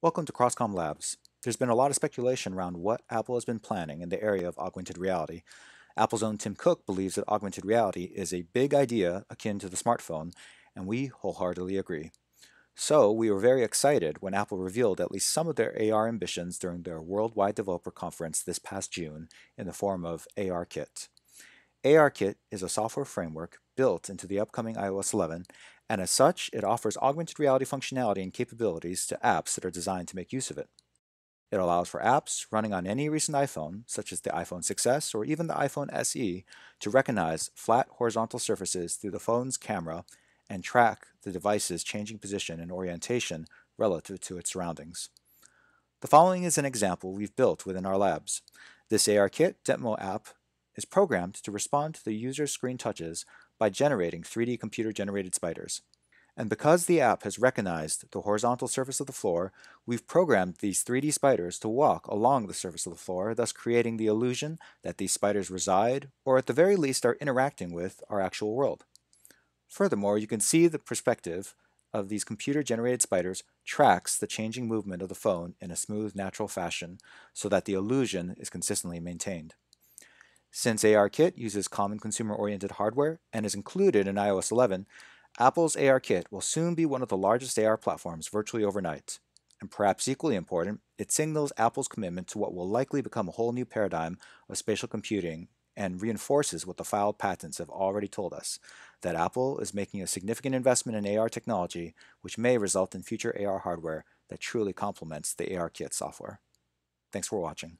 Welcome to CrossComm Labs. There's been a lot of speculation around what Apple has been planning in the area of augmented reality. Apple's own Tim Cook believes that augmented reality is a big idea akin to the smartphone, and we wholeheartedly agree. So, we were very excited when Apple revealed at least some of their AR ambitions during their Worldwide Developer Conference this past June in the form of ARKit. ARKit is a software framework built into the upcoming iOS 11 and as such, it offers augmented reality functionality and capabilities to apps that are designed to make use of it. It allows for apps running on any recent iPhone, such as the iPhone 6s or even the iPhone SE, to recognize flat horizontal surfaces through the phone's camera and track the device's changing position and orientation relative to its surroundings. The following is an example we've built within our labs. This ARKit demo app is programmed to respond to the user's screen touches by generating 3D computer-generated spiders. And because the app has recognized the horizontal surface of the floor, we've programmed these 3D spiders to walk along the surface of the floor, thus creating the illusion that these spiders reside, or at the very least are interacting with, our actual world. Furthermore, you can see the perspective of these computer-generated spiders tracks the changing movement of the phone in a smooth, natural fashion so that the illusion is consistently maintained. Since ARKit uses common consumer-oriented hardware and is included in iOS 11, Apple's ARKit will soon be one of the largest AR platforms virtually overnight. And perhaps equally important, it signals Apple's commitment to what will likely become a whole new paradigm of spatial computing and reinforces what the filed patents have already told us, that Apple is making a significant investment in AR technology which may result in future AR hardware that truly complements the ARKit software. Thanks for watching.